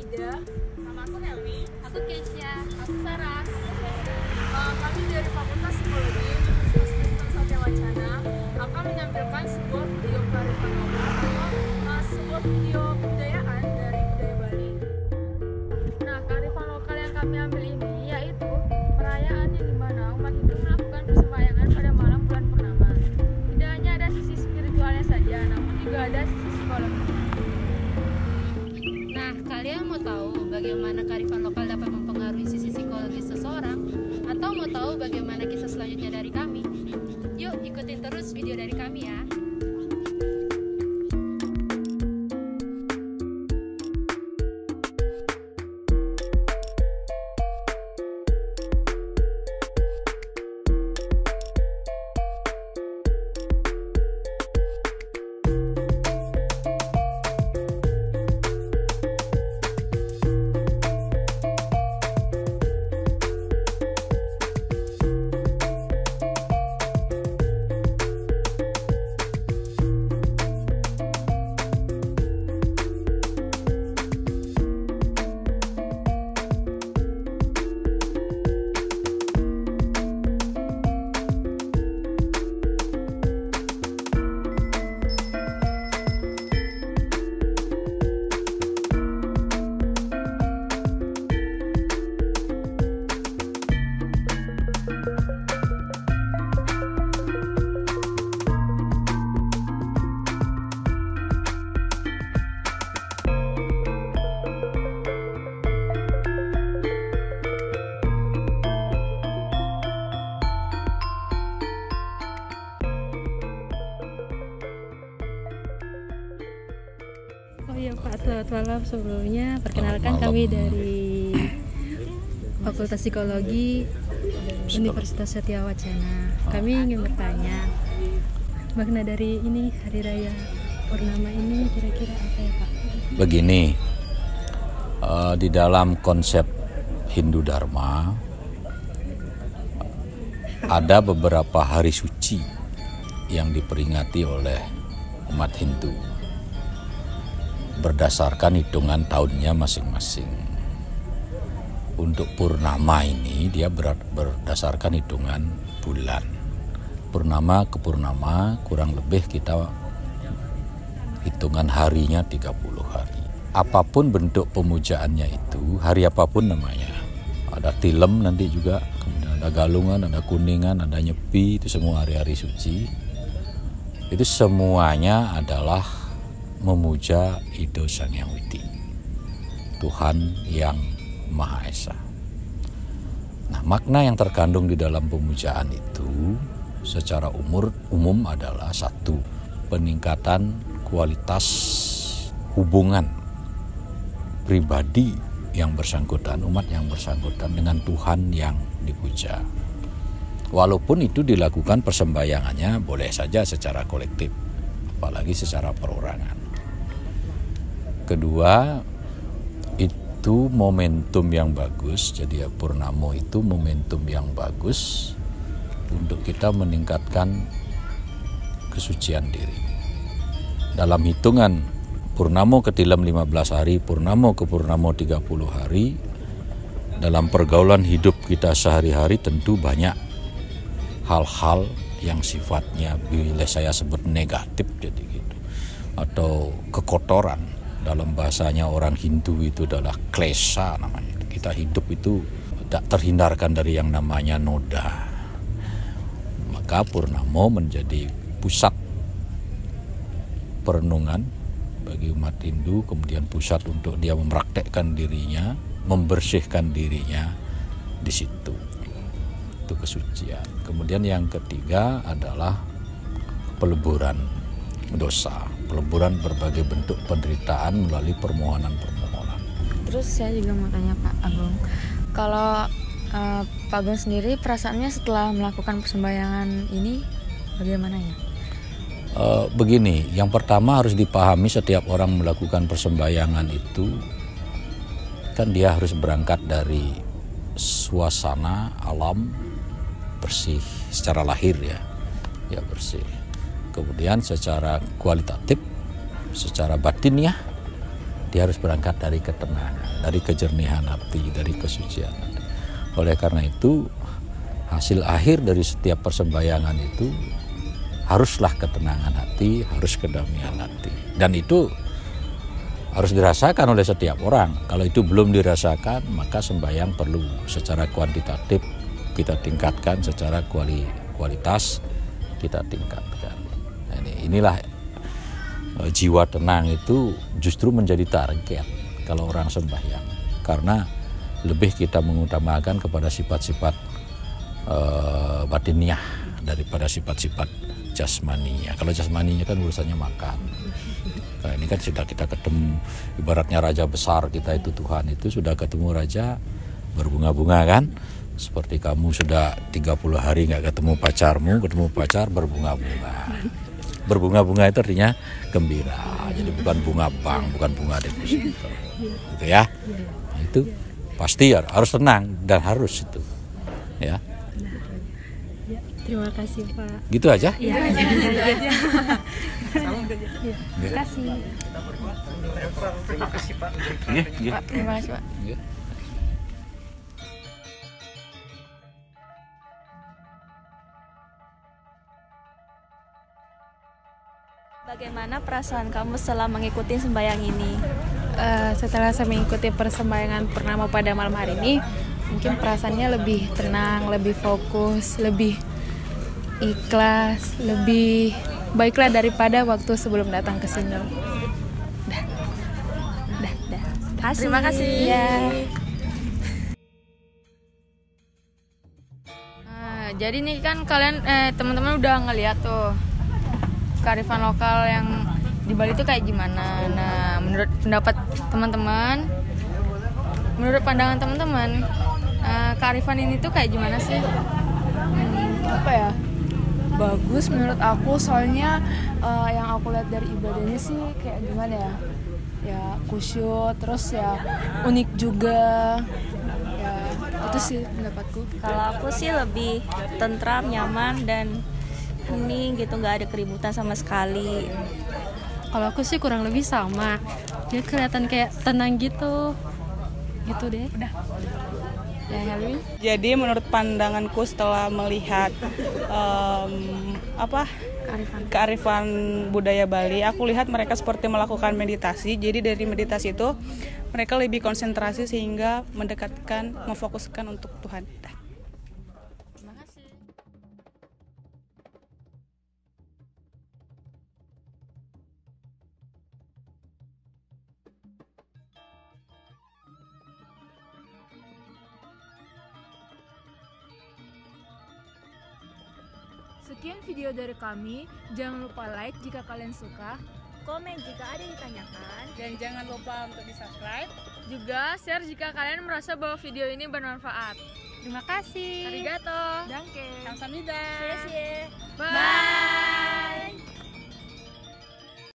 Ida. Nama aku Helmi. Aku Keisha. Aku Sarah. Uh, kami dari Fakultas Psikologi Universitas Satya Wacana akan menampilkan sebuah video kearifan kalian mau tahu bagaimana kearifan lokal dapat mempengaruhi sisi psikologis seseorang? Atau mau tahu bagaimana kisah selanjutnya dari kami? Yuk, ikutin terus video dari kami ya. Oh iya Pak, selamat malam sebelumnya. Perkenalkan malam. kami dari Fakultas Psikologi Universitas Satya Wacana. Kami ingin bertanya, makna dari ini Hari Raya Purnama ini kira-kira apa ya Pak? Begini, eh, di dalam konsep Hindu Dharma ada beberapa hari suci yang diperingati oleh umat Hindu berdasarkan hitungan tahunnya masing-masing. Untuk purnama ini dia ber- berdasarkan hitungan bulan. Purnama ke purnama kurang lebih kita hitungan harinya 30 hari. Apa pun bentuk pemujaannya itu, hari apa pun namanya. Ada tilem nanti juga, kemudian ada galungan, ada kuningan, ada nyepi, itu semua hari-hari suci. Itu semuanya adalah memuja Ido Yang Widi. Tuhan yang Maha Esa. Nah, makna yang terkandung di dalam pemujaan itu secara umur umum adalah satu, peningkatan kualitas hubungan pribadi yang bersangkutan, umat yang bersangkutan dengan Tuhan yang dipuja. Walaupun itu dilakukan persembahyangannya boleh saja secara kolektif, apalagi secara perorangan. Kedua, itu momentum yang bagus. Jadi ya Purnamo itu momentum yang bagus untuk kita meningkatkan kesucian diri. Dalam hitungan Purnamo ke Tilam 15 hari, Purnamo ke Purnamo 30 hari, dalam pergaulan hidup kita sehari-hari tentu banyak hal-hal yang sifatnya bila saya sebut negatif jadi gitu atau kekotoran dalam bahasanya orang Hindu itu adalah klesa namanya. Kita hidup itu tidak terhindarkan dari yang namanya noda. Maka Purnamo menjadi pusat perenungan bagi umat Hindu kemudian pusat untuk dia mempraktekkan dirinya membersihkan dirinya di situ. Itu kesucian. Kemudian yang ketiga adalah peleburan dosa peleburan berbagai bentuk penderitaan melalui permohonan-permohonan Terus saya juga mau tanya Pak Agung, kalau eh, Pak Agung sendiri perasaannya setelah melakukan persembahyangan ini bagaimana ya? Eh, begini, yang pertama harus dipahami setiap orang melakukan persembahyangan itu kan dia harus berangkat dari suasana alam bersih secara lahir ya, ya bersih. Kemudian secara kualitatif, secara batin ya, Dia harus berangkat dari ketenangan, dari kejernihan hati, dari kesucian. Oleh karena itu, hasil akhir dari setiap persembahyangan itu haruslah ketenangan hati, harus kedamaian hati. Dan itu harus dirasakan oleh setiap orang. Kalau itu belum dirasakan, maka sembahyang perlu secara kuantitatif kita tingkatkan, secara kuali, kualitas kita tingkatkan. Ini, inilah eh, jiwa tenang itu justru menjadi target kalau orang sembahyang, karena lebih kita mengutamakan kepada sifat-sifat eh, batiniah daripada sifat-sifat jasmaninya. Kalau jasmaninya kan urusannya makan. Nah, ini kan sudah kita ketemu ibaratnya raja besar kita itu Tuhan itu sudah ketemu raja berbunga-bunga kan seperti kamu sudah 30 hari nggak ketemu pacarmu ketemu pacar berbunga-bunga berbunga-bunga itu artinya gembira. Jadi bukan bunga bank bukan bunga deposito gitu. Ya. Nah, itu pasti ya, harus tenang dan harus itu. Ya. Ya, terima kasih Pak. gitu aja? Ya, Ya. terima kasih. Iya, iya. Terima kasih. Pak. Bagaimana perasaan kamu setelah mengikuti sembayang ini? Eh, setelah saya mengikuti persembahyangan purnama pada malam hari ini, mungkin perasaannya lebih tenang, lebih fokus, lebih ikhlas, lebih baiklah daripada waktu sebelum datang ke sini. Dah, dah, dah. Terima kasih. Ya. Nah, jadi nih kan kalian eh, teman-teman udah ngeliat tuh kearifan lokal yang di Bali itu kayak gimana. Nah, menurut pendapat teman-teman, menurut pandangan teman-teman, eh, kearifan ini tuh kayak gimana sih? apa ya bagus menurut aku soalnya eh, yang aku lihat dari ibadahnya sih kayak gimana ya ya kusyuk terus ya unik juga ya itu sih pendapatku Kalau aku sih lebih tentram, nyaman dan hening gitu, nggak ada keributan sama sekali. Kalau aku sih kurang lebih sama. Dia kelihatan kayak tenang gitu. Gitu deh. Udah. Ya, Helmi. Jadi menurut pandanganku setelah melihat em, apa kearifan. budaya Bali, aku lihat mereka seperti melakukan meditasi. Jadi dari meditasi itu mereka lebih konsentrasi sehingga mendekatkan, memfokuskan untuk Tuhan. Sekian video dari kami jangan lupa like jika kalian suka Komen jika ada yang ditanyakan. Dan jangan lupa untuk di subscribe. Juga share jika kalian merasa bahwa video ini bermanfaat. terima kasih Arigato. Danke. Kamsahamnida. Sia-sia. Bye.